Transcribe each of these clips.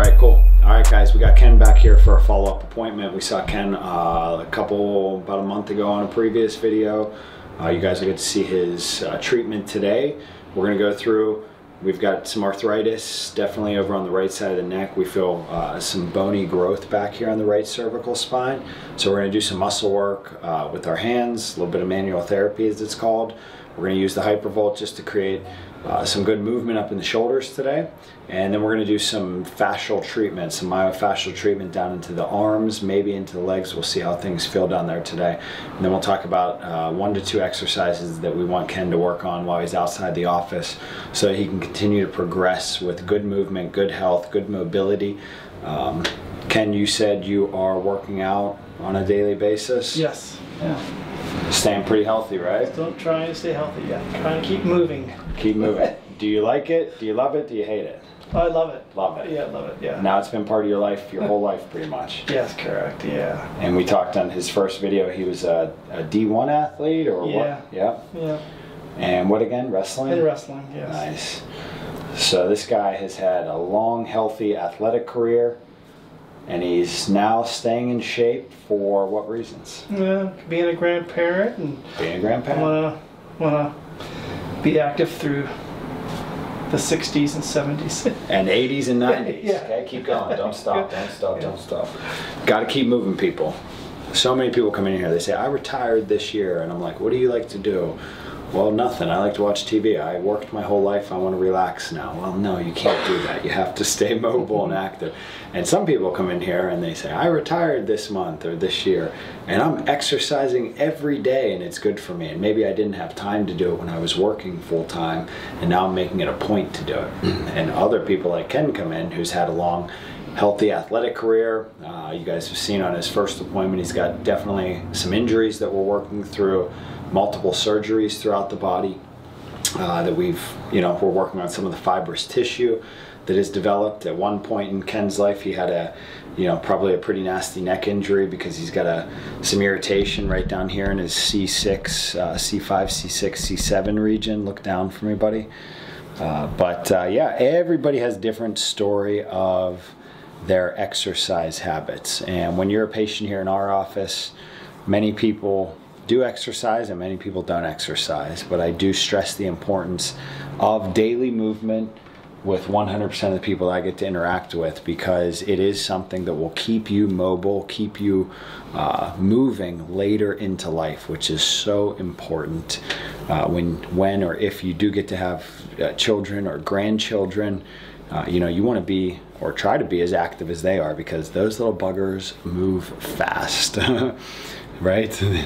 All right, cool. All right, guys, we got Ken back here for a follow-up appointment. We saw Ken uh, a couple, about a month ago on a previous video. Uh, you guys will get to see his uh, treatment today. We're gonna go through, we've got some arthritis, definitely over on the right side of the neck. We feel uh, some bony growth back here on the right cervical spine. So we're gonna do some muscle work uh, with our hands, a little bit of manual therapy as it's called. We're going to use the Hypervolt just to create uh, some good movement up in the shoulders today. And then we're going to do some fascial treatment, some myofascial treatment down into the arms, maybe into the legs. We'll see how things feel down there today. And then we'll talk about uh, one to two exercises that we want Ken to work on while he's outside the office so that he can continue to progress with good movement, good health, good mobility. Um, Ken, you said you are working out on a daily basis? Yes. Yeah. Staying pretty healthy, right? Don't try and stay healthy yet. Trying to keep moving. Keep moving. Do you like it? Do you love it? Do you hate it? Oh, I love it. Love it. Yeah, I love it. Yeah. Now it's been part of your life, your whole life, pretty much. Yes, correct. Yeah. And we talked on his first video. He was a a D1 athlete, or Yeah. what? Yeah. Yeah. And what again? Wrestling. In wrestling, yes. Nice. So this guy has had a long, healthy athletic career, and he's now staying in shape for what reasons? Yeah, being a grandparent and Being a grandparent. wanna wanna be active through the 60s and 70s. And 80s and 90s. Yeah. Okay, keep going. Don't stop. Don't stop. Don't stop. Got to keep moving, people. So many people come in here. They say, "I retired this year," and I'm like, "What do you like to do?" Well, nothing. I like to watch TV. I worked my whole life. I want to relax now. Well, no, you can't do that. You have to stay mobile and active. And some people come in here and they say, I retired this month or this year, and I'm exercising every day and it's good for me. And maybe I didn't have time to do it when I was working full time, and now I'm making it a point to do it. and other people like Ken come in who's had a long, healthy athletic career. Uh, you guys have seen on his first appointment, he's got definitely some injuries that we're working through, multiple surgeries throughout the body uh, that we've, you know, we're working on some of the fibrous tissue that is developed. At one point in Ken's life, he had a, you know, probably a pretty nasty neck injury because he's got a some irritation right down here in his C6, uh, C5, C6, C7 region. Look down for me, buddy. Uh, but uh, yeah, everybody has different story of their exercise habits. And when you're a patient here in our office, many people do exercise and many people don't exercise. But I do stress the importance of daily movement with 100% of the people I get to interact with because it is something that will keep you mobile, keep you uh, moving later into life, which is so important uh, when, when or if you do get to have uh, children or grandchildren. Uh, you know, you want to be or try to be as active as they are because those little buggers move fast. right?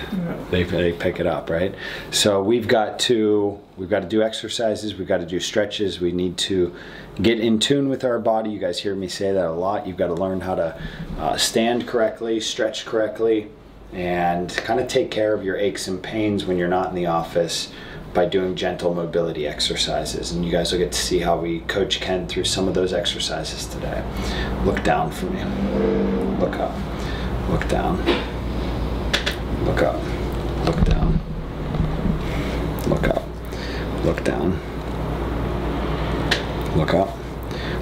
They, they pick it up right? So we've got to we've got to do exercises we've got to do stretches we need to get in tune with our body. You guys hear me say that a lot. You've got to learn how to uh, stand correctly stretch correctly and kind of take care of your aches and pains when you're not in the office by doing gentle mobility exercises. And you guys will get to see how we coach ken through some of those exercises today. Look down for me. Look up. Look down Look up. Look down. Look up. Look down. Look up.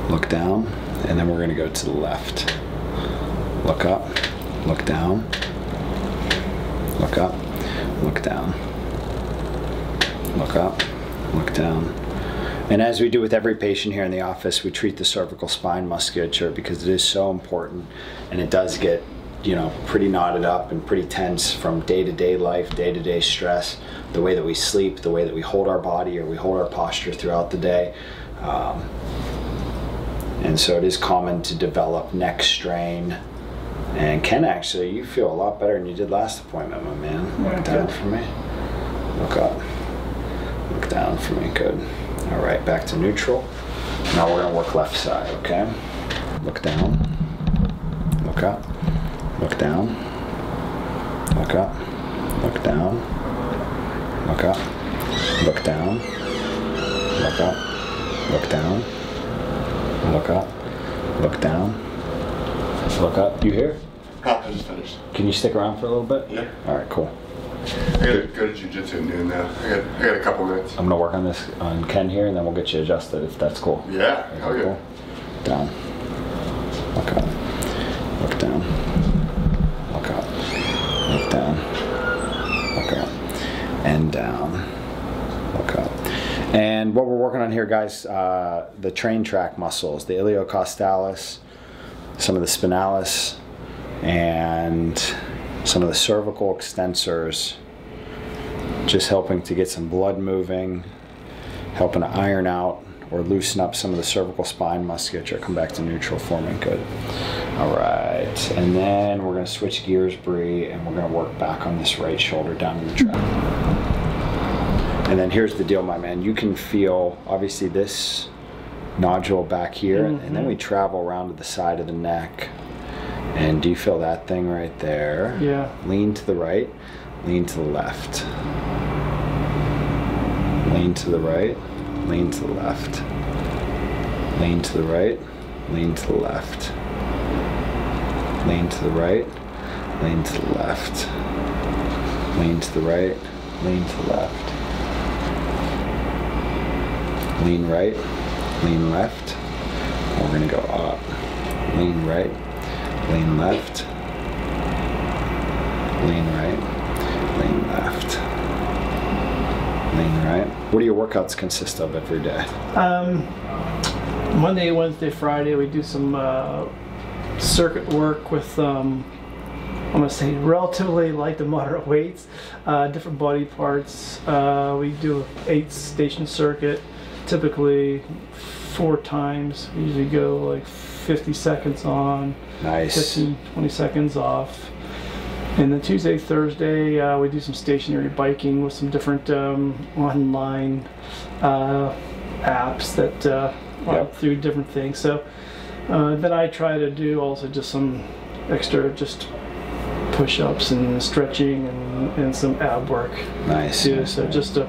Look down. And then we're going to go to the left. Look up. Look down. Look up. Look down. Look up. Look down. And as we do with every patient here in the office, we treat the cervical spine musculature because it is so important and it does get you know, pretty knotted up and pretty tense from day to day life, day to day stress, the way that we sleep, the way that we hold our body or we hold our posture throughout the day. Um, and so it is common to develop neck strain. And Ken, actually, you feel a lot better than you did last appointment, my man. Look down for me. Look up. Look down for me. Good. All right, back to neutral. Now we're going to work left side, okay? Look down. Look up. Look down. Look up. Look down. Look up. Look down. Look up. Look down. Look up. Look down. Look up. You here? Oh, I just finished. Can you stick around for a little bit? Yeah. All right, cool. I gotta go to jujitsu at noon now. I got, I got a couple minutes. I'm gonna work on this on Ken here, and then we'll get you adjusted if that's cool. Yeah, yeah. Cool. Down. Look up. Look down. Look up. Look down. Look up. And down. Up. And what we're working on here, guys, uh, the train track muscles, the iliocostalis, some of the spinalis, and some of the cervical extensors. Just helping to get some blood moving, helping to iron out or loosen up some of the cervical spine musculature, come back to neutral, forming good. All right, and then we're gonna switch gears, Bree, and we're gonna work back on this right shoulder down in the trap. And then here's the deal, my man. You can feel obviously this nodule back here, and then we travel around to the side of the neck. And do you feel that thing right there? Yeah. Lean to the right, lean to the left. Lean to the right, lean to the left. Lean to the right, lean to the left. Lean to the right, lean to the left. Lean to the right, lean to the left. Lean right, lean left. We're gonna go up. Lean right, lean left. Lean right, lean left. Lean right. What do your workouts consist of every day? Um, Monday, Wednesday, Friday, we do some uh, circuit work with, um, I'm gonna say, relatively light to moderate weights, uh, different body parts. Uh, we do eight station circuit, typically four times. We usually go like 50 seconds on, Nice. 15, 20 seconds off. And then Tuesday, Thursday, uh, we do some stationary biking with some different um, online uh, apps that uh, Yep. through different things. So uh, then I try to do also just some extra just push-ups and stretching and, and some ab work Nice. too. So just a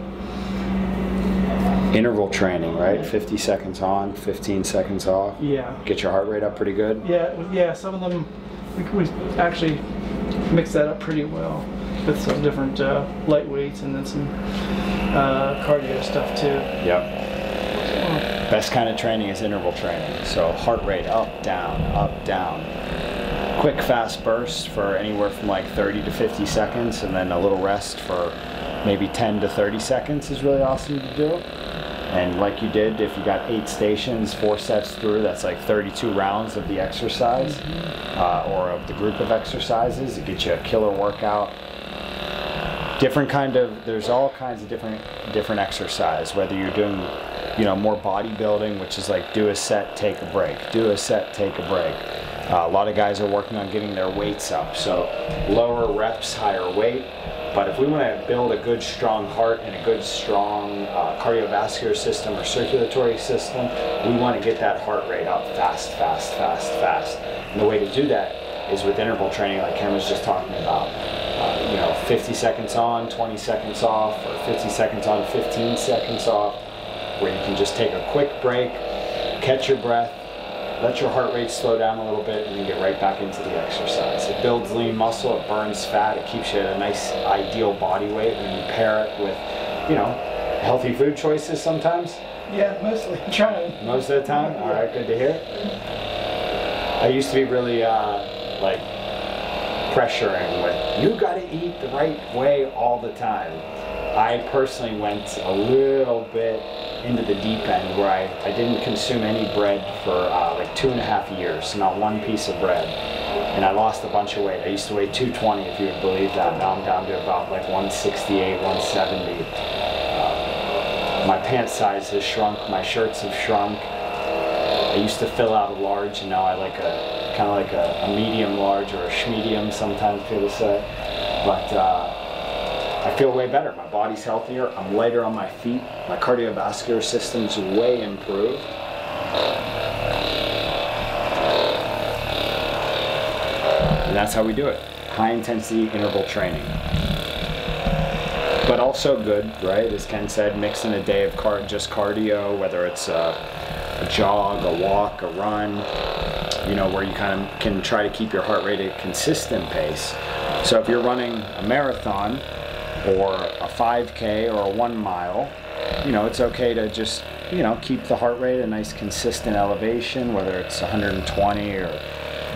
Interval training, right? 50 seconds on, 15 seconds off. yeah. Get your heart rate up pretty good. Yeah, yeah. Some of them we, we actually mix that up pretty well with some different uh, light weights and then some uh, cardio stuff too. Yep. Best kind of training is interval training. So heart rate up, down, up, down. Quick, fast burst for anywhere from like 30 to 50 seconds, and then a little rest for maybe 10 to 30 seconds is really awesome to do. And like you did, if you got eight stations, four sets through, that's like 32 rounds of the exercise uh, or of the group of exercises. It gets you a killer workout. Different kind of there's all kinds of different different exercise whether you're doing you know more bodybuilding which is like do a set take a break. Do a set take a break. Uh, a lot of guys are working on getting their weights up. So lower reps higher weight but if we want to build a good strong heart and a good strong uh, cardiovascular system or circulatory system we want to get that heart rate up fast fast fast fast. And the way to do that is with interval training like Ken was just talking about uh, you know, 50 seconds on, 20 seconds off, or 50 seconds on, 15 seconds off, where you can just take a quick break, catch your breath, let your heart rate slow down a little bit, and then get right back into the exercise. It builds lean muscle, it burns fat, it keeps you at a nice ideal body weight when you pair it with, you know, healthy food choices sometimes. Yeah, mostly trying. Most of the time? All right, good to hear. I used to be really uh, like pressuring with you got to eat the right way all the time. I personally went a little bit into the deep end where I, I didn't consume any bread for uh, like two and a half years, not one piece of bread. And I lost a bunch of weight. I used to weigh 220 if you would believe that. Now I'm down to about like 168, 170. Uh, my pant size has shrunk, my shirts have shrunk. I used to fill out a large, and now I like a kind of like a, a medium large or a schmedium. Sometimes people say, but uh, I feel way better. My body's healthier. I'm lighter on my feet. My cardiovascular system's way improved. And that's how we do it. High intensity interval training. But also good, right? As Ken said, mixing a day of car- just cardio, whether it's a, a jog, a walk, a run, you know, where you kind of can try to keep your heart rate at a consistent pace. So if you're running a marathon or a 5K or a one mile, you know, it's okay to just, you know, keep the heart rate a nice consistent elevation, whether it's 120 or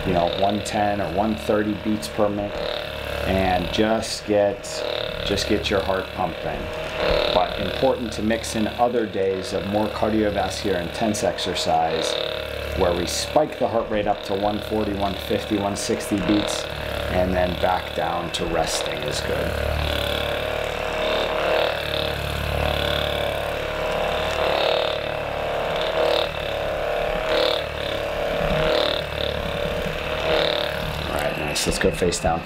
you know, 110 or 130 beats per minute, and just get just get your heart pumping. But important to mix in other days of more cardiovascular intense exercise where we spike the heart rate up to 140, 150, 160 beats, and then back down to resting is good. Let's go face down.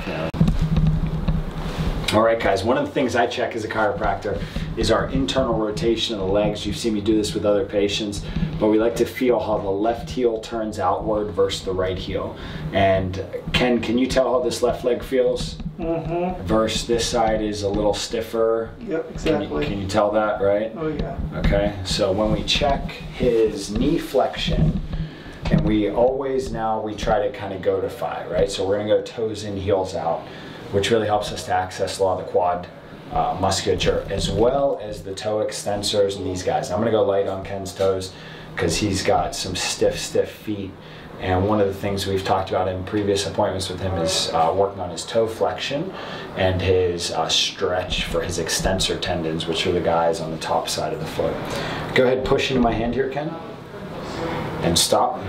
All right, guys, one of the things I check as a chiropractor is our internal rotation of the legs. You've seen me do this with other patients, but we like to feel how the left heel turns outward versus the right heel. And Ken, can you tell how this left leg feels? Mm-hmm. Versus this side is a little stiffer. Yep, exactly. Can you, can you tell that, right? Oh, yeah. Okay, so when we check his knee flexion, and we always now we try to kind of go to five, right? So we're gonna go toes in, heels out, which really helps us to access a lot of the quad uh, musculature as well as the toe extensors and these guys. I'm gonna go light on Ken's toes because he's got some stiff, stiff feet. And one of the things we've talked about in previous appointments with him is uh, working on his toe flexion and his uh, stretch for his extensor tendons, which are the guys on the top side of the foot. Go ahead, push into my hand here, Ken. And stop.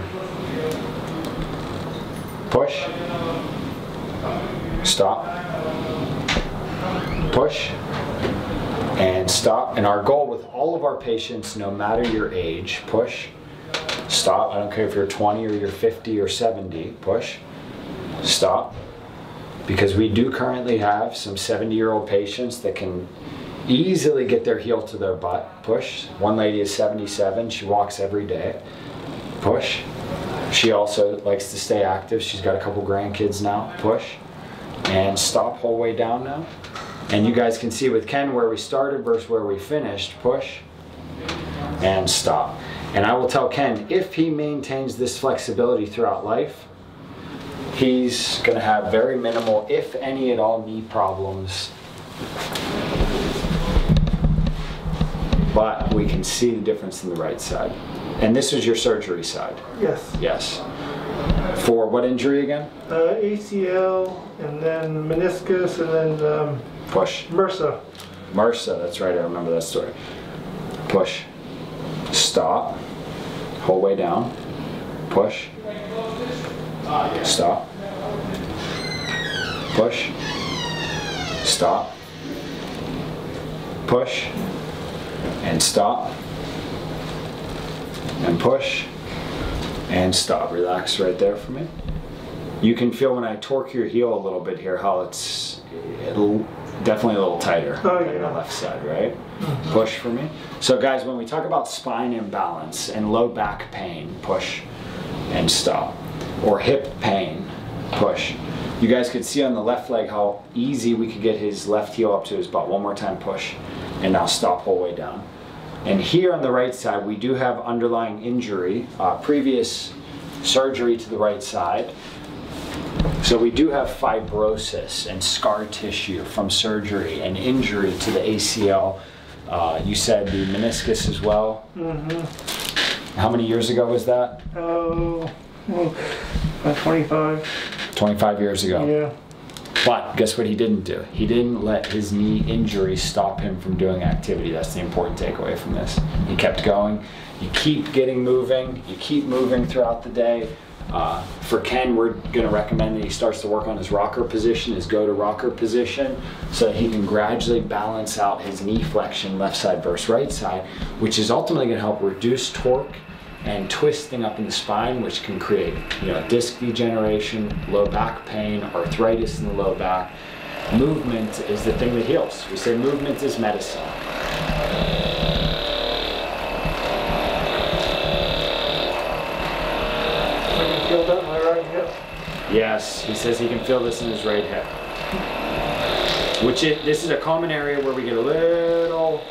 Push. Stop. Push. And stop. And our goal with all of our patients, no matter your age, push. Stop. I don't care if you're 20 or you're 50 or 70. Push. Stop. Because we do currently have some 70 year old patients that can easily get their heel to their butt. Push. One lady is 77. She walks every day. Push. She also likes to stay active. She's got a couple grandkids now. Push. And stop whole way down now. And you guys can see with Ken where we started versus where we finished. Push. And stop. And I will tell Ken, if he maintains this flexibility throughout life, he's going to have very minimal, if any at all, knee problems. But we can see the difference in the right side. And this is your surgery side? Yes. Yes. For what injury again? Uh, ACL, and then meniscus, and then um, Push. MRSA. MRSA, that's right, I remember that story. Push. Stop. Whole way down. Push. Stop. Push. Stop. Push. And stop and push and stop. Relax right there for me. You can feel when I torque your heel a little bit here how it's definitely a little tighter oh, yeah. on the left side, right? Mm-hmm. Push for me. So guys, when we talk about spine imbalance and low back pain, push and stop. Or hip pain, push. You guys could see on the left leg how easy we could get his left heel up to his butt. One more time, push. And now stop whole way down. And here on the right side, we do have underlying injury, uh, previous surgery to the right side. So we do have fibrosis and scar tissue from surgery and injury to the ACL. Uh, you said the meniscus as well. Mm-hmm. How many years ago was that? Oh, well, 25. 25 years ago. Yeah. But guess what he didn't do? He didn't let his knee injury stop him from doing activity. That's the important takeaway from this. He kept going. You keep getting moving. You keep moving throughout the day. Uh, for Ken, we're going to recommend that he starts to work on his rocker position, his GOATA rocker position, so that he can gradually balance out his knee flexion left side versus right side, which is ultimately going to help reduce torque and twisting up in the spine, which can create you know disc degeneration, low back pain, arthritis in the low back. Movement is the thing that heals. We say movement is medicine. Can feel that in my right hip. Yes, he says he can feel this in his right hip. Which it, this is a common area where we get a little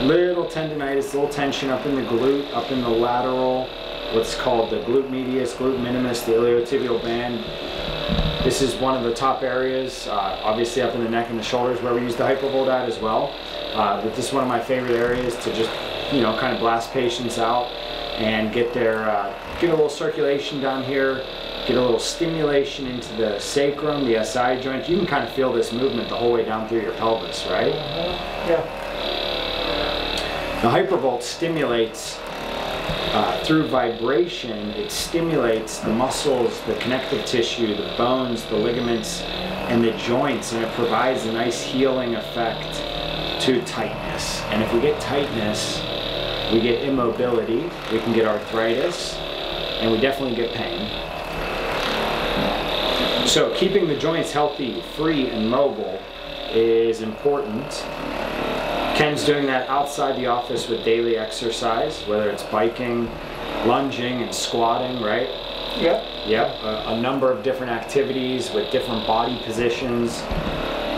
little tendonitis, little tension up in the glute, up in the lateral, what's called the glute medius, glute minimus, the iliotibial band. This is one of the top areas, uh, obviously up in the neck and the shoulders where we use the hypervolt as well. Uh, but this is one of my favorite areas to just, you know, kind of blast patients out and get their, uh, get a little circulation down here, get a little stimulation into the sacrum, the SI joint. You can kind of feel this movement the whole way down through your pelvis, right? Yeah. The hypervolt stimulates uh, through vibration, it stimulates the muscles, the connective tissue, the bones, the ligaments, and the joints, and it provides a nice healing effect to tightness. And if we get tightness, we get immobility, we can get arthritis, and we definitely get pain. So keeping the joints healthy, free, and mobile is important. Ken's doing that outside the office with daily exercise, whether it's biking, lunging, and squatting, right? Yep. Yep, a, a number of different activities with different body positions,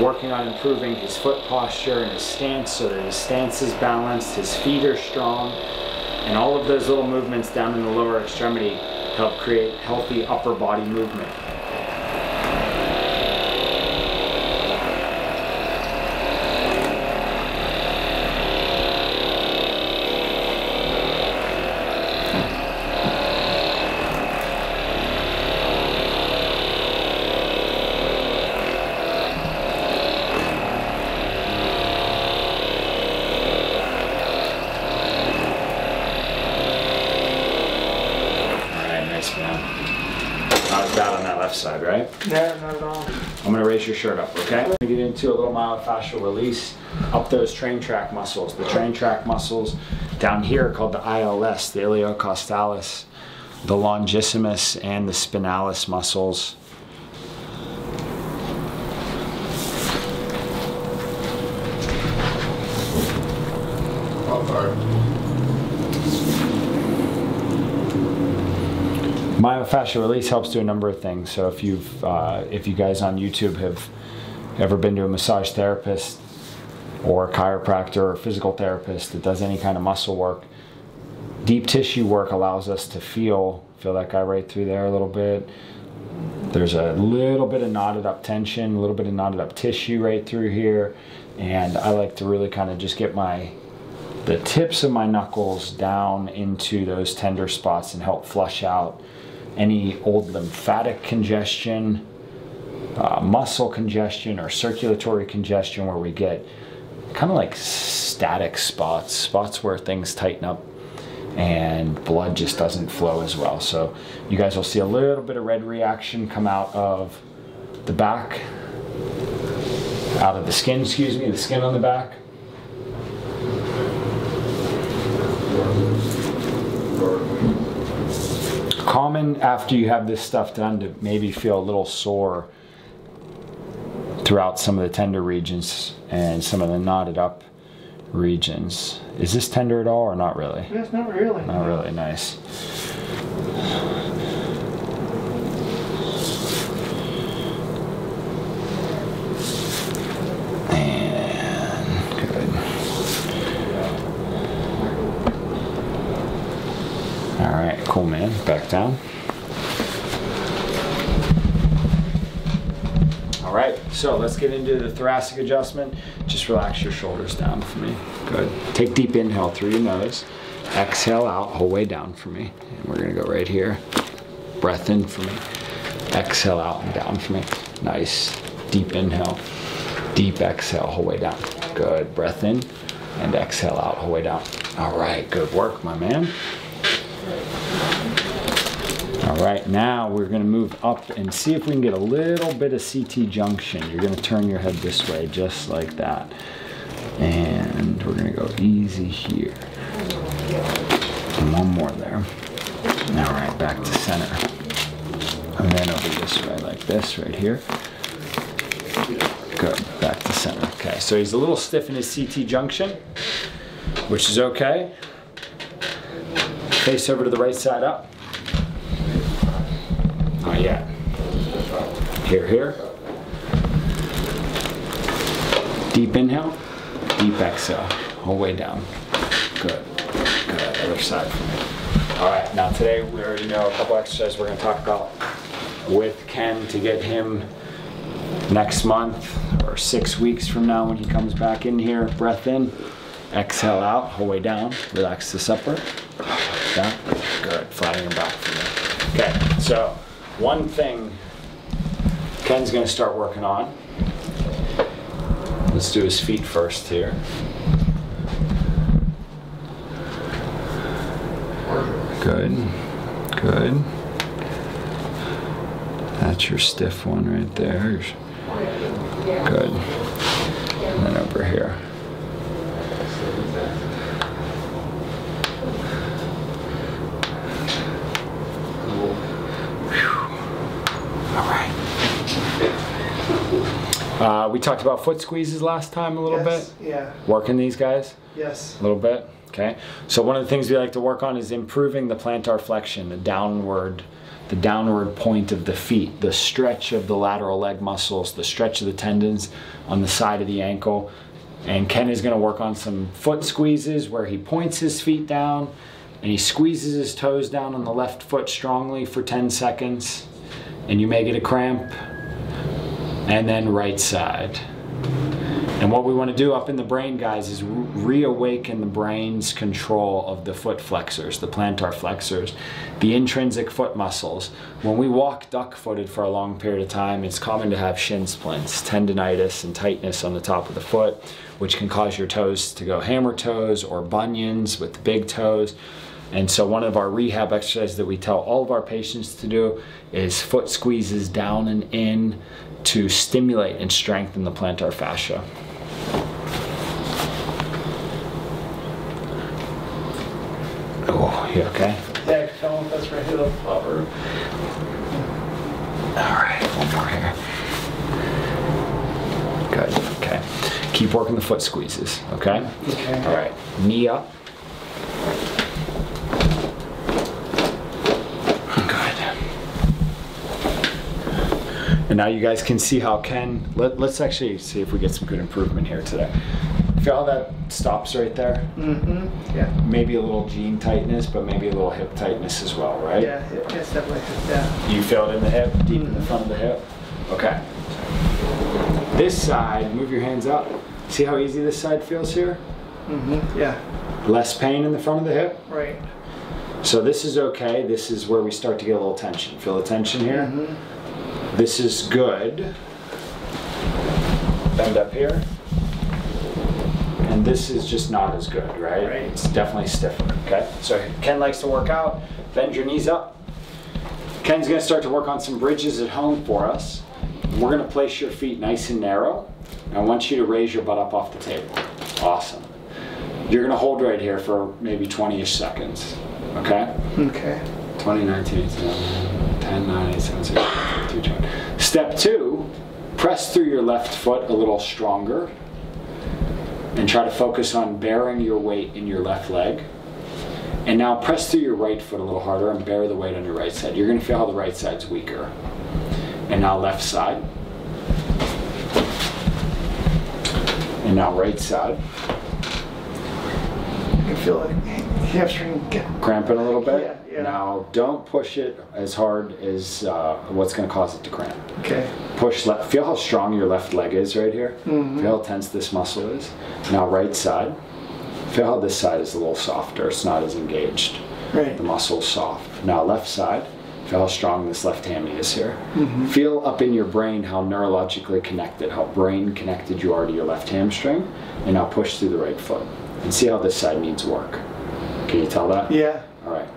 working on improving his foot posture and his stance so that his stance is balanced, his feet are strong, and all of those little movements down in the lower extremity help create healthy upper body movement. All right, nice man. Not as bad on that left side, right? No, not at all. I'm gonna raise your shirt up, okay? Gonna get into a little myofascial release up those train track muscles. The train track muscles down here are called the ILS, the iliocostalis, the longissimus, and the spinalis muscles. Oh, sorry. Myofascial release helps do a number of things. So if you've, uh, if you guys on YouTube have ever been to a massage therapist or a chiropractor or physical therapist that does any kind of muscle work, deep tissue work allows us to feel feel that guy right through there a little bit. There's a little bit of knotted up tension, a little bit of knotted up tissue right through here, and I like to really kind of just get my the tips of my knuckles down into those tender spots and help flush out any old lymphatic congestion, uh, muscle congestion, or circulatory congestion where we get kind of like static spots, spots where things tighten up and blood just doesn't flow as well. So you guys will see a little bit of red reaction come out of the back, out of the skin, excuse me, the skin on the back. Common after you have this stuff done to maybe feel a little sore throughout some of the tender regions and some of the knotted up regions. Is this tender at all or not really? Yes, not really. Not really nice. And good. All right, cool, man. Back down. All right, so let's get into the thoracic adjustment. Just relax your shoulders down for me. Good. Take deep inhale through your nose. Exhale out, whole way down for me. And we're gonna go right here. Breath in for me. Exhale out and down for me. Nice. Deep inhale. Deep exhale, whole way down. Good. Breath in and exhale out, whole way down. All right, good work, my man. All right, now we're gonna move up and see if we can get a little bit of CT junction. You're gonna turn your head this way, just like that. And we're gonna go easy here. And one more there. All right, back to center. And then over this way, like this, right here. Good, back to center. Okay, so he's a little stiff in his CT junction, which is okay. Face over to the right side up. Yet. Here, here. Deep inhale, deep exhale, all the way down. Good. Good. Other side for me. All right. Now today we already know a couple exercises we're going to talk about with Ken to get him next month or six weeks from now when he comes back in here. Breath in, exhale out, whole way down. Relax this upper. Down. Good. Flatten your back. Okay. So one thing Ken's gonna start working on. Let's do his feet first here. Good, good. That's your stiff one right there. Oh, good. And then over here. All right. Uh, we talked about foot squeezes last time a little Yes, bit. Yeah. Working these guys Yes. a little bit. Okay. So one of the things we like to work on is improving the plantar flexion, the downward, the downward point of the feet, the stretch of the lateral leg muscles, the stretch of the tendons on the side of the ankle. And Ken is going to work on some foot squeezes where he points his feet down and he squeezes his toes down on the left foot strongly for 10 seconds. And you may get a cramp. And then right side. And what we want to do up in the brain, guys, is reawaken the brain's control of the foot flexors, the plantar flexors, the intrinsic foot muscles. When we walk duck footed for a long period of time, it's common to have shin splints, tendonitis, and tightness on the top of the foot, which can cause your toes to go hammer toes or bunions with the big toes. And so, one of our rehab exercises that we tell all of our patients to do is foot squeezes down and in to stimulate and strengthen the plantar fascia. Oh, you okay? Yeah, tell if that's right here. The flower. All right, one more here. Good, okay. Keep working the foot squeezes, okay? Okay. All right, knee up. Good. And now you guys can see how Ken, let, let's actually see if we get some good improvement here today. Feel how that stops right there? Mm-hmm. Yeah. Maybe a little jean tightness, but maybe a little hip tightness as well, right? Yeah. It's definitely yeah. You feel it in the hip, deep in the front of the hip? Okay. This side, move your hands up. See how easy this side feels here? Mm-hmm. Yeah. Less pain in the front of the hip? Right. So this is okay. This is where we start to get a little tension. Feel the tension here? Mm-hmm. This is good. Bend up here. And this is just not as good, right? Right. It's definitely stiffer, okay? So Ken likes to work out. Bend your knees up. Ken's gonna start to work on some bridges at home for us. We're gonna place your feet nice and narrow. And I want you to raise your butt up off the table. Awesome. You're gonna hold right here for maybe 20-ish seconds, okay? Okay. 20, 19, 18, 10, 9, 8, 7, 6, 5, 4, 3, 2, 1. Step two, press through your left foot a little stronger and try to focus on bearing your weight in your left leg. And now press through your right foot a little harder and bear the weight on your right side. You're going to feel how the right side's weaker. And now left side. And now right side. Feel like hamstring get. Cramping a little bit. Yeah, yeah. Now don't push it as hard as uh, what's going to cause it to cramp. Okay. Push left. Feel how strong your left leg is right here. Mm-hmm. Feel how tense this muscle is. Now right side. Feel how this side is a little softer. It's not as engaged. Right. The muscle's soft. Now left side. Feel how strong this left hammy is here. Mm-hmm. Feel up in your brain how neurologically connected, how brain connected you are to your left hamstring. And now push through the right foot. And see how this side needs work. Can you tell that? Yeah. All right.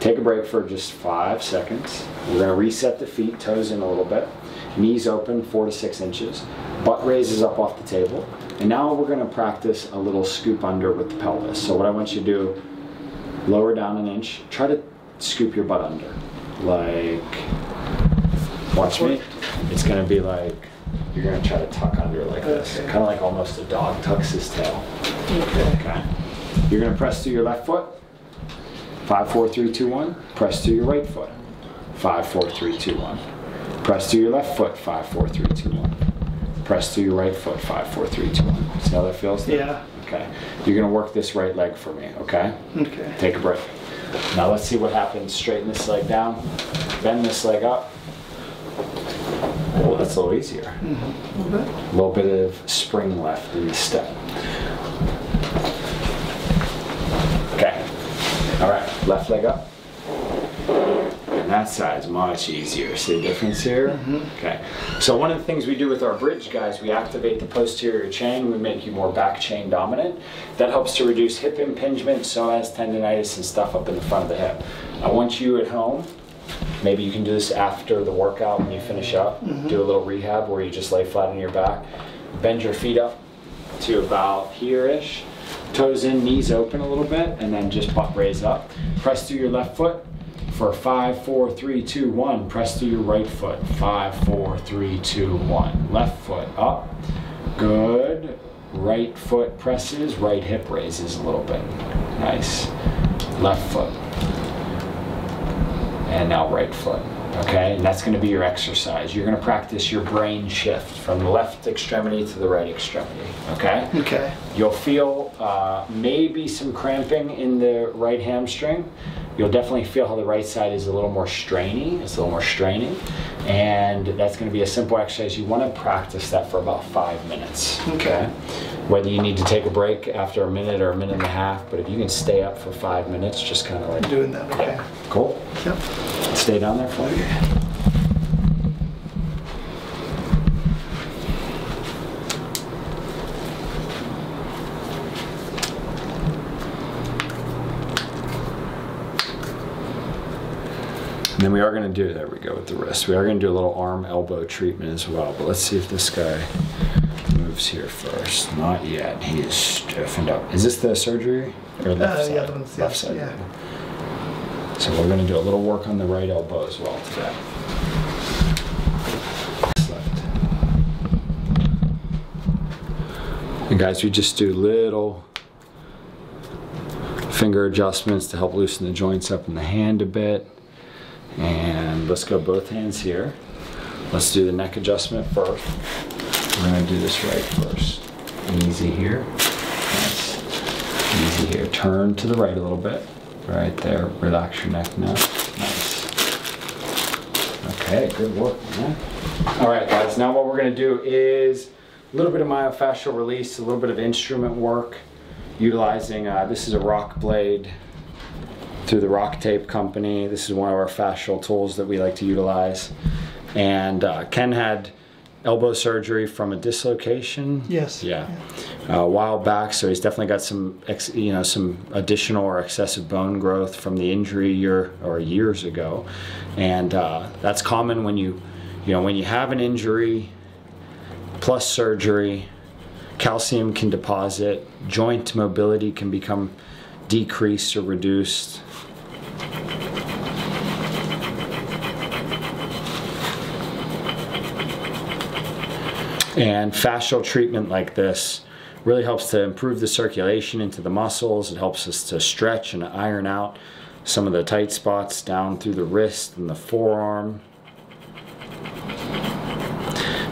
Take a break for just five seconds. We're going to reset the feet, toes in a little bit. Knees open, four to six inches. Butt raises up off the table. And now we're going to practice a little scoop under with the pelvis. So what I want you to do, lower down an inch. Try to scoop your butt under. Like, watch me. It's going to be like, you're going to try to tuck under like this. Okay. Kind of like almost a dog tucks his tail. Okay. Okay. You're going to press through your left foot. Five, four, three, two, one. Press through your right foot. Five, four, three, two, one. Press through your left foot. Five, four, three, two, one. Press through your right foot. Five, four, three, two, one. See how that feels? there? Yeah. Okay. You're going to work this right leg for me, okay? Okay. Take a break. Now let's see what happens. Straighten this leg down. Bend this leg up. That's a little easier. A little bit. A little bit of spring left in the step. Okay. All right. Left leg up. And that side's much easier. See the difference here? Mm-hmm. Okay. So one of the things we do with our bridge guys, we activate the posterior chain. We make you more back chain dominant. That helps to reduce hip impingement, psoas tendonitis, and stuff up in the front of the hip. I want you at home. Maybe you can do this after the workout when you finish up. Mm-hmm. Do a little rehab where you just lay flat on your back. Bend your feet up to about here-ish. Toes in, knees open a little bit, and then just butt raise up. Press through your left foot for five, four, three, two, one. Press through your right foot. Five, four, three, two, one. Left foot up. Good. Right foot presses, right hip raises a little bit. Nice. Left foot. And now right foot. Okay, and that's going to be your exercise. You're going to practice your brain shift from the left extremity to the right extremity. Okay? Okay. You'll feel uh, maybe some cramping in the right hamstring. You'll definitely feel how the right side is a little more straining. It's a little more straining. And that's going to be a simple exercise. You want to practice that for about five minutes. Okay. Whether you need to take a break after a minute or a minute and a half, but if you can stay up for five minutes, just kind of like. I'm Doing that. Okay. Cool. Yep. Stay down there for me. And then we are going to do, there we go with the wrist. We are going to do a little arm elbow treatment as well. But let's see if this guy moves here first. Not yet. He is stiffened up. Is this the surgery? Or left Uh, side? the other one's left side. yeah. So we're going to do a little work on the right elbow as well today. And guys, we just do little finger adjustments to help loosen the joints up in the hand a bit. And let's go both hands here. Let's do the neck adjustment first. We're to do this right first. Easy here. Nice. Easy here. Turn to the right a little bit. Right there. Relax your neck now. Nice. Okay, good work, man. All right, guys. Now what we're gonna do is a little bit of myofascial release, a little bit of instrument work, utilizing. Uh, this is a rock blade through the Rock Tape Company. This is one of our fascial tools that we like to utilize. And uh, Ken had elbow surgery from a dislocation. Yes. Yeah. Uh, a while back, so he's definitely got some, ex, you know, some additional or excessive bone growth from the injury year or years ago, and uh, that's common when you, you know, when you have an injury plus surgery, calcium can deposit, joint mobility can become decreased or reduced. And fascial treatment like this really helps to improve the circulation into the muscles. It helps us to stretch and iron out some of the tight spots down through the wrist and the forearm.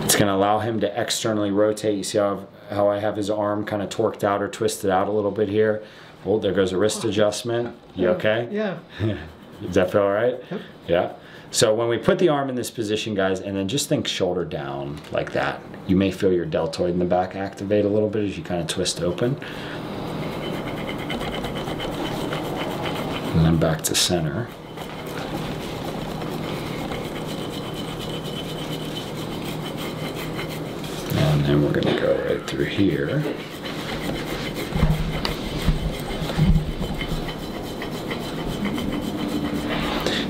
It's going to allow him to externally rotate. You see how, how I have his arm kind of torqued out or twisted out a little bit here? Oh, there goes a wrist oh. adjustment. You okay? Yeah. Does that feel all right? Yep. Yeah. So when we put the arm in this position, guys, and then just think shoulder down like that, you may feel your deltoid in the back activate a little bit as you kind of twist open. And then back to center. And then we're going to go right through here.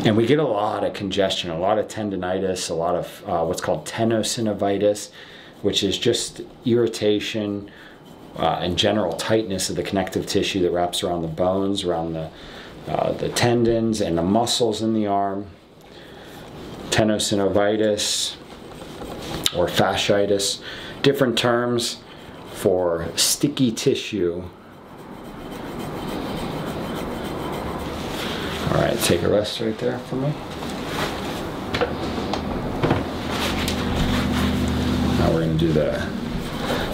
And we get a lot of congestion, a lot of tendonitis, a lot of uh, what's called tenosynovitis, which is just irritation uh, and general tightness of the connective tissue that wraps around the bones, around the, uh, the tendons and the muscles in the arm. Tenosynovitis or fasciitis, different terms for sticky tissue All right, take a rest right there for me. Now we're gonna do the,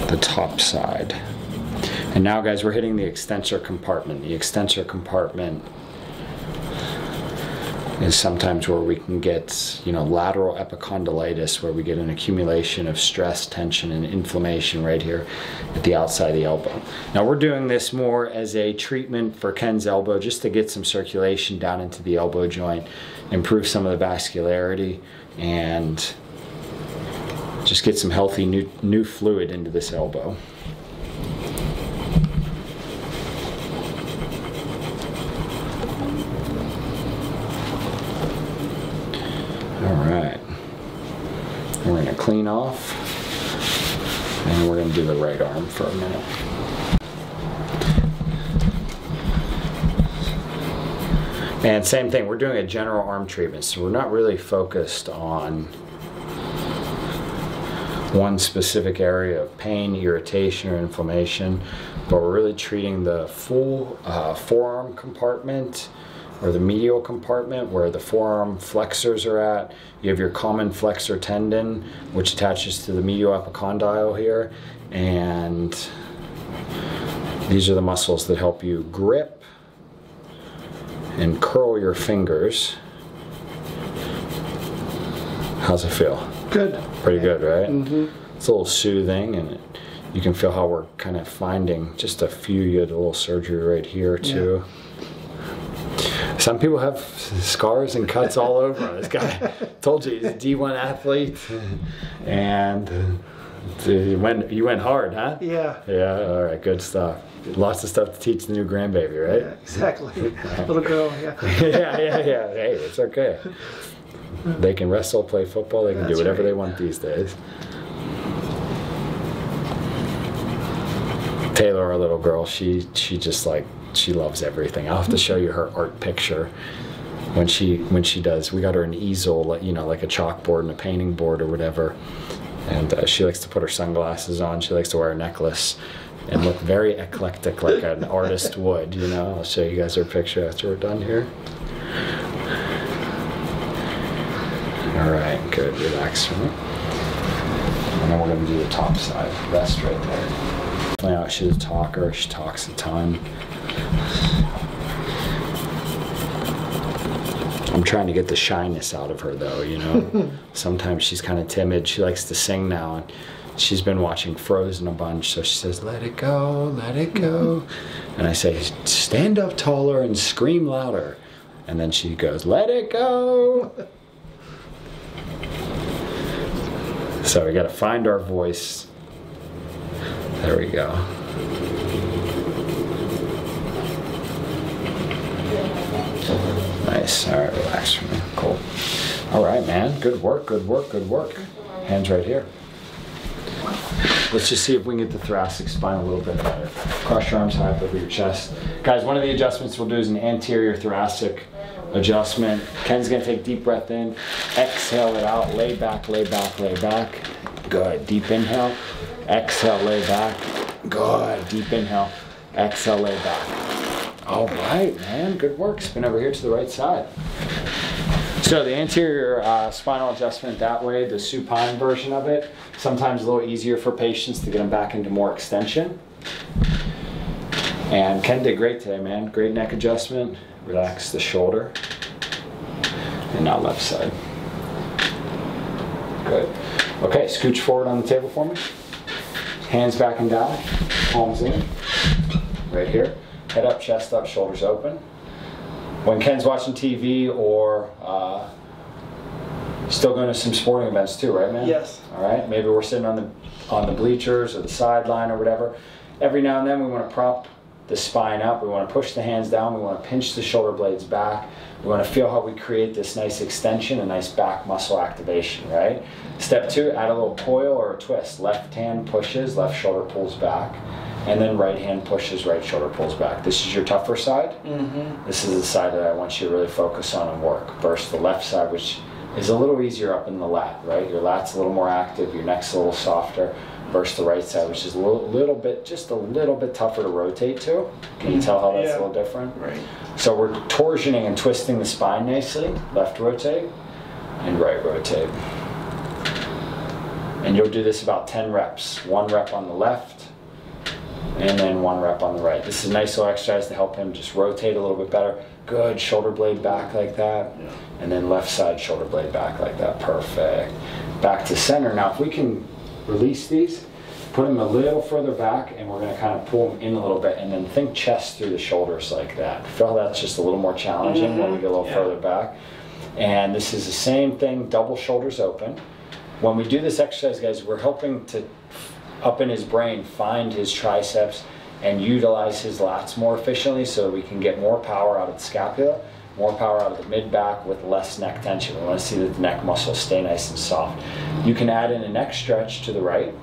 the top side. And now guys, we're hitting the extensor compartment. The extensor compartment is sometimes where we can get, you know, lateral epicondylitis, where we get an accumulation of stress, tension, and inflammation right here at the outside of the elbow. Now, we're doing this more as a treatment for Ken's elbow just to get some circulation down into the elbow joint, improve some of the vascularity, and just get some healthy new, new fluid into this elbow. All right. We're going to clean off and we're to do the right arm for a minute. And same thing, we're doing a general arm treatment, so we're not really focused on one specific area of pain, irritation, or inflammation, but we're really treating the full uh, forearm compartment or the medial compartment where the forearm flexors are at. You have your common flexor tendon, which attaches to the medial epicondyle here, and these are the muscles that help you grip and curl your fingers. How's it feel? Good. Pretty good, right? Mm-hmm. It's a little soothing, and it, you can feel how we're kind of finding just a few. You had a little surgery right here too. Some people have scars and cuts all over. This guy told you he's a D1 athlete, and you went you went hard, huh? Yeah. Yeah. All right. Good stuff. Lots of stuff to teach the new grandbaby, right? Yeah, right? exactly. Little girl, yeah. yeah, yeah, yeah. Hey, it's okay. They can wrestle, play football. They can do That's whatever they want these days. Taylor, our little girl, she she just like she loves everything. I'll have to show you her art picture when she when she does. We got her an easel, you know, like a chalkboard and a painting board or whatever. And uh, she likes to put her sunglasses on. She likes to wear a necklace and look very eclectic, like an artist would. You know, I'll show you guys her picture after we're done here. All right, good. Relax for me. And then we're gonna do the top side. Rest right there. Out she's a talker. She talks a ton. Trying to get the shyness out of her, though. You know, sometimes she's kind of timid. She likes to sing now, and she's been watching Frozen a bunch. So she says, "Let it go, let it go," and I say, "Stand up taller and scream louder." And then she goes, "Let it go." So we got to find our voice. There we go. Nice. All right, relax for me. Cool. All right, man. Good work, good work, good work. Hands right here. Let's just see if we can get the thoracic spine a little bit better. Cross your arms high up over your chest. Guys, one of the adjustments we'll do is an anterior thoracic adjustment. Ken's gonna take deep breath in, exhale it out, lay back, lay back, lay back. Good. Deep inhale. Exhale, lay back. Good. Deep inhale. Exhale, lay back. All right, man. Good work. Spin over here to the right side. So the anterior uh, spinal adjustment that way, the supine version of it, sometimes a little easier for patients to get them back into more extension. And Ken did great today, man. Great neck adjustment. Relax the shoulder. And now left side. Good. Okay, scooch forward on the table for me. Hands back and down, palms in. Right here. Head up, chest up, shoulders open. When Ken's watching TV or uh, still going to some sporting events too, right, man? Yes. All right. Maybe we're sitting on the on the bleachers or the sideline or whatever. Every now and then we want to prop the spine up. We want to push the hands down. We want to pinch the shoulder blades back. We want to feel how we create this nice extension, a nice back muscle activation, right? Step two, add a little coil or a twist. Left hand pushes, left shoulder pulls back. And then right hand pushes, right shoulder pulls back. This is your tougher side. Mm-hmm. This is the side that I want you to really focus on and work. Versus the left side, which is a little easier up in the lat, right? Your lat's a little more active, your neck's a little softer. Versus the right side, which is a little, little bit, just a little bit tougher to rotate to. Can you tell how that's Yeah. a little different? Right. So we're torsioning and twisting the spine nicely. Left rotate and right rotate. And you'll do this about 10 reps. One rep on the left and then one rep on the right. This is a nice little exercise to help him just rotate a little bit better. Good. Shoulder blade back like that. And then left side shoulder blade back like that. Perfect. Back to center. Now, if we can release these, put them a little further back, and we're going to kind of pull them in a little bit, and then think chest through the shoulders like that. Feel that's just a little more challenging when we mm-hmm. get a little Yeah. further back. And this is the same thing, double shoulders open. When we do this exercise, guys, we're helping to, up in his brain, find his triceps and utilize his lats more efficiently so we can get more power out of the scapula, more power out of the mid back with less neck tension. We want to see that the neck muscles stay nice and soft. You can add in a neck stretch to the right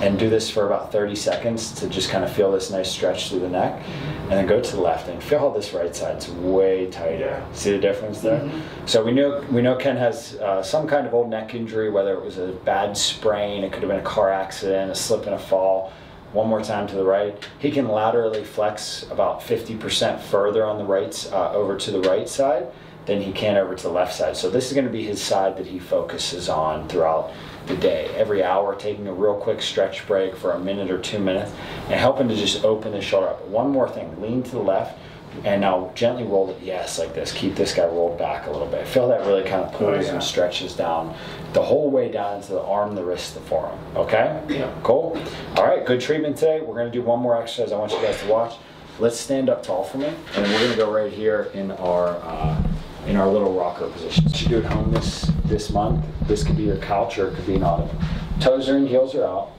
and do this for about 30 seconds to just kind of feel this nice stretch through the neck. And then go to the left and feel how this right side's way tighter. See the difference there? So we know we know ken has uh, some kind of old neck injury whether it was a bad sprain it could have been a car accident a slip and a fall one more time to the right he can laterally flex about 50% further on the right uh, over to the right side than he can over to the left side so this is going to be his side that he focuses on throughout the day. Every hour, taking a real quick stretch break for a minute or two minutes, and helping to just open the shoulder up. One more thing: lean to the left, and now gently roll it. Yes, like this. Keep this guy rolled back a little bit. Feel that really kind of pulls yeah. and stretches down the whole way down into the arm, the wrist, the forearm. Okay. Yeah. Cool. All right. Good treatment today. We're gonna do one more exercise. I want you guys to watch. Let's stand up tall for me, and we're gonna go right here in our. Uh, in our little rocker position. You do at home this this month. This could be your couch or it could be an ottoman. Toes are in, heels are out.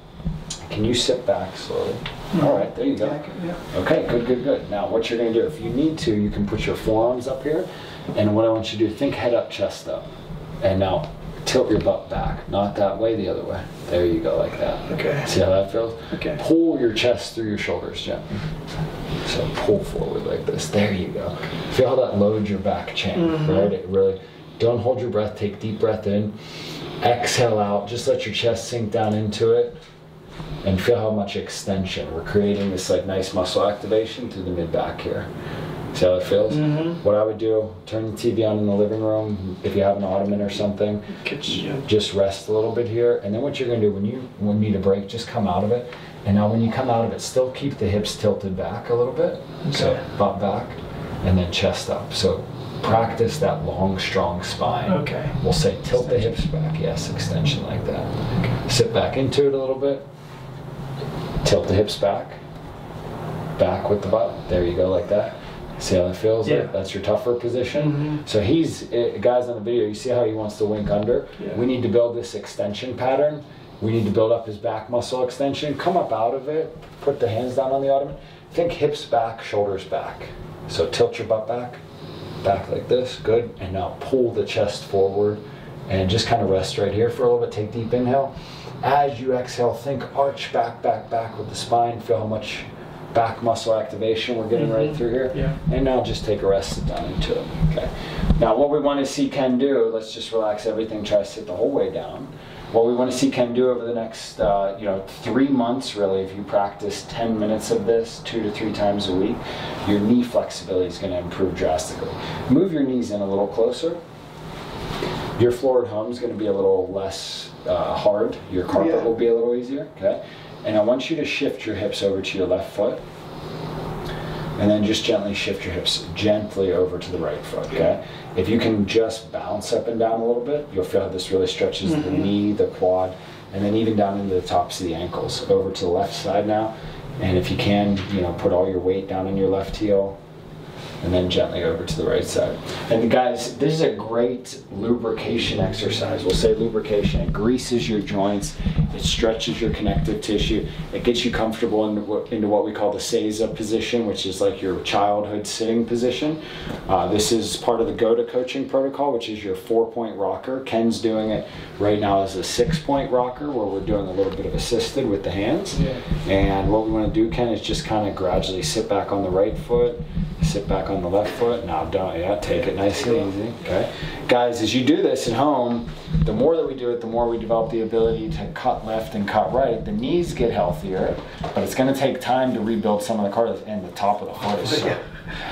Can you sit back slowly? Hmm. All right, there you go. Yeah, can- yeah. Okay, good, good, good. Now, what you're going to do, if you need to, you can put your forearms up here. And what I want you to do, think head up, chest up. And now tilt your butt back. Not that way, the other way. There you go, like that. Okay. See how that feels? Okay. Pull your chest through your shoulders gently. So pull forward like this. There you go. Feel how that loads your back chain, mm-hmm. right? It really. Don't hold your breath. Take deep breath in. Exhale out. Just let your chest sink down into it, and feel how much extension. We're creating this like nice muscle activation through the mid back here. See how it feels? Mm-hmm. What I would do: turn the TV on in the living room. If you have an ottoman or something, just rest a little bit here and then what you're going to do when you when you need a break just come out of it and now when you come out of it still keep the hips tilted back a little bit so Okay. butt back and then chest up so practice that long strong spine Okay. we'll say tilt the hips back yes extension like that sit back into it a little bit tilt the hips back back with the butt. There you go like that. See how that feels? Yeah. that's your tougher position. Mhm. so he's eh, guys on the video you see how he wants to wink under? Yeah. we need to build this extension pattern. We need to build up his back muscle extension. Come up out of it. Put the hands down on the ottoman. Think hips back shoulders back. So tilt your butt back back like this. Good. And now pull the chest forward and just kind of rest right here for a little bit. Take deep inhale as you exhale think arch back back back with the spine. Feel how much back muscle activation we're getting right Mhm. through here. Yeah. and now just take a rest sit down into it okay? Now what we want to see ken do let's just relax everything try to sit the whole way down. What we want to see ken do over the next uh, you know three months really if you practice 10 minutes of this two to three times a week your knee flexibility is going to improve drastically. Move your knees in a little closer your floor at home is going to be a little less uh, hard. Your carpet Yeah. will be a little easier okay? And i want you to shift your hips over to your left foot. And then just gently shift your hips gently over to the right foot okay? If you can just bounce up and down a little bit you'll feel how this really stretches the knee the quad and then even down into the tops of the ankles. Over to the left side now. And if you can you know put all your weight down in your left heel and then gently over to the right side. And guys, this is a great lubrication exercise. We'll say lubrication. It greases your joints, it stretches your connective tissue, it gets you comfortable into what, into what we call the Seiza position, which is like your childhood sitting position. Uh, this is part of the GOATA coaching protocol, which is your four point rocker. Ken's doing it right now as a six point rocker, where we're doing a little bit of assisted with the hands. Yeah. And what we want to do, Ken, is just kind of gradually sit back on the right foot, sit back on the left foot. Now don't, yeah, take it nice and easy. Okay, guys, as you do this at home, the more that we do it, the more we develop the ability to cut left and cut right. The knees get healthier, but it's going to take time to rebuild some of the cartilage and the top of the foot. Is so,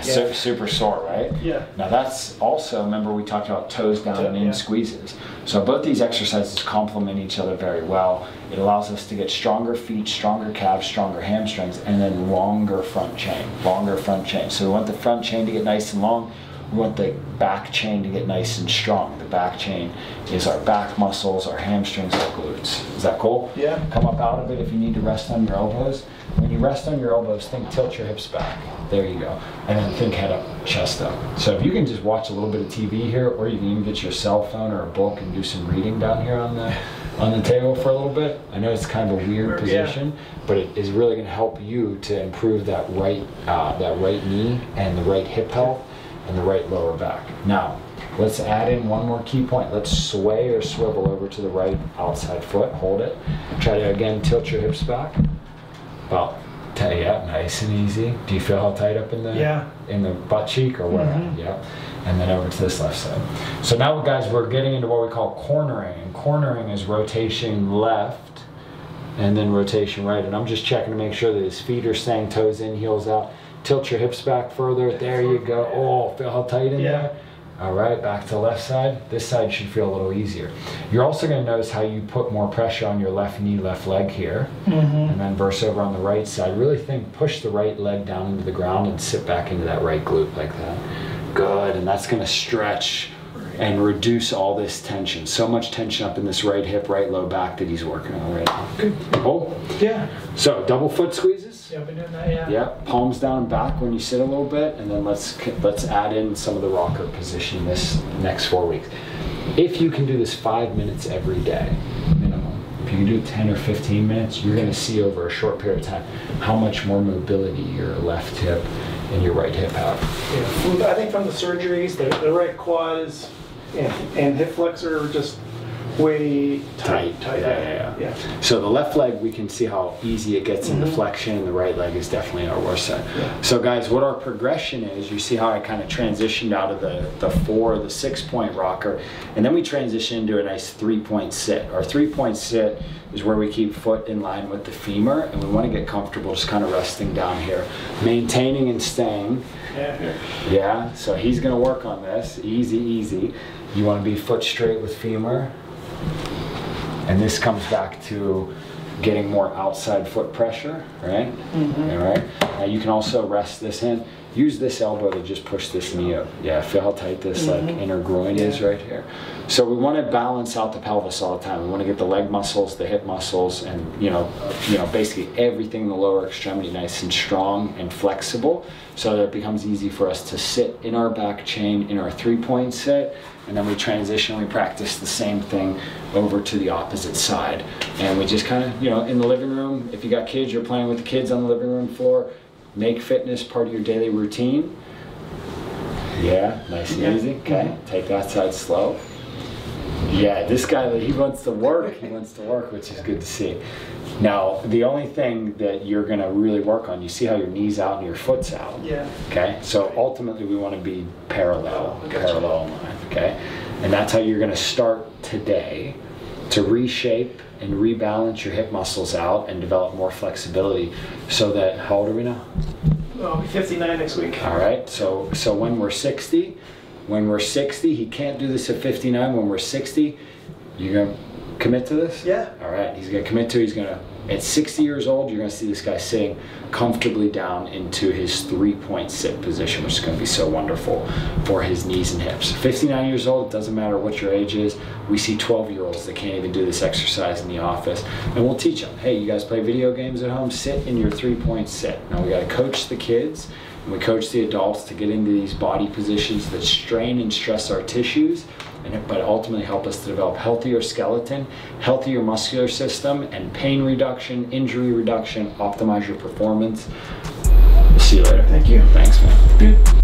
Su- super sore, right? Yeah. Now that's also remember we talked about toes down and in yeah. squeezes. So both these exercises complement each other very well. It allows us to get stronger feet, stronger calves, stronger hamstrings, and then longer front chain, longer front chain. So we want the front chain to get nice and long. We want the back chain to get nice and strong. The back chain is our back muscles, our hamstrings, our glutes. Is that cool? Yeah. Come up out of it if you need to rest on your elbows. When you rest on your elbows, think tilt your hips back. There you go. And then think head up, chest up. So if you can just watch a little bit of TV here, or you can even get your cell phone or a book and do some reading down here on the on the table for a little bit. I know it's kind of a weird Yeah. position, but it is really going to help you to improve that right uh, that right knee and the right hip health and the right lower back. Now, let's add in one more key point. Let's sway or swivel over to the right outside foot. Hold it. Try to again tilt your hips back. About ten, yeah, nice and easy. Do you feel how tight up in the Yeah. in the butt cheek or where? Mhm. Yeah. And then over to this left side. So now, guys, we're getting into what we call cornering. And cornering is rotation left and then rotation right. And I'm just checking to make sure that his feet are staying toes in, heels out. Tilt your hips back further. There you go. Oh, feel how tight in Yeah. there? All right, back to the left side. This side should feel a little easier. You're also going to notice how you put more pressure on your left knee, left leg here. Mm-hmm. And then verse over on the right side. Really think, push the right leg down into the ground and sit back into that right glute like that. Good. And that's going to stretch and reduce all this tension. So much tension up in this right hip, right low back that he's working on right now. Good. Oh. Yeah. So double foot squeezes. Yeah, been doing that. Yeah. Yeah, palms down back when you sit a little bit, and then let's let's add in some of the rocker position this next four weeks. If you can do this five minutes every day, minimum. If you can do 10 or 15 minutes, you're going to see over a short period of time how much more mobility your left hip and your right hip have. Yeah. I think from the surgeries, the, the right quad is and, and hip flexor just way tight. Tight. Yeah, yeah, yeah. So the left leg, we can see how easy it gets in the Mhm. flexion, and the right leg is definitely our worst side. Yeah. So guys, what our progression is, you see how I kind of transitioned out of the, the four, the six point rocker, and then we transition into a nice three point sit. Our three point sit is where we keep foot in line with the femur, and we want to get comfortable just kind of resting down here, maintaining and staying. Yeah. Yeah, so he's gonna work on this. Easy, easy. You wanna be foot straight with femur. And this comes back to getting more outside foot pressure, right? Mhm. All right. Now you can also rest this in. Use this elbow to just push this knee up. Yeah, feel how tight this like Mhm. inner groin is right here. So we want to balance out the pelvis all the time. We want to get the leg muscles, the hip muscles, and you know, you know, basically everything in the lower extremity nice and strong and flexible, so that it becomes easy for us to sit in our back chain in our three-point sit, and then we transition. We practice the same thing over to the opposite side, and we just kind of, you know, in the living room. If you got kids, you're playing with the kids on the living room floor. Make fitness part of your daily routine. Yeah, nice and Yeah. easy. Okay, mm-hmm. take that side slow. Yeah, this guy, he wants to work. He wants to work, which is good to see. Now, the only thing that you're going to really work on, you see how your knee's out and your foot's out. Yeah. Okay, so ultimately we want to be parallel, Oh, parallel in line. Okay, and that's how you're going to start today to reshape and rebalance your hip muscles out and develop more flexibility, so that how old are we now? I'll be 59 next week. All right. So so when we're 60, when we're 60, he can't do this at 59. When we're 60, you're gonna commit to this? Yeah. All right. He's gonna commit to. it. He's gonna at 60 years old, you're gonna see this guy sitting comfortably down into his three-point sit position, which is gonna be so wonderful for his knees and hips. 59 years old, it doesn't matter what your age is. We see 12-year-olds that can't even do this exercise in the office, and we'll teach them. Hey, you guys play video games at home? Sit in your three-point sit. Now we gotta coach the kids. And we coach the adults to get into these body positions that strain and stress our tissues, and it- but ultimately help us to develop healthier skeleton, healthier muscular system, and pain reduction, injury reduction, optimize your performance. We'll see you later. Thank you. Thanks, man. Good.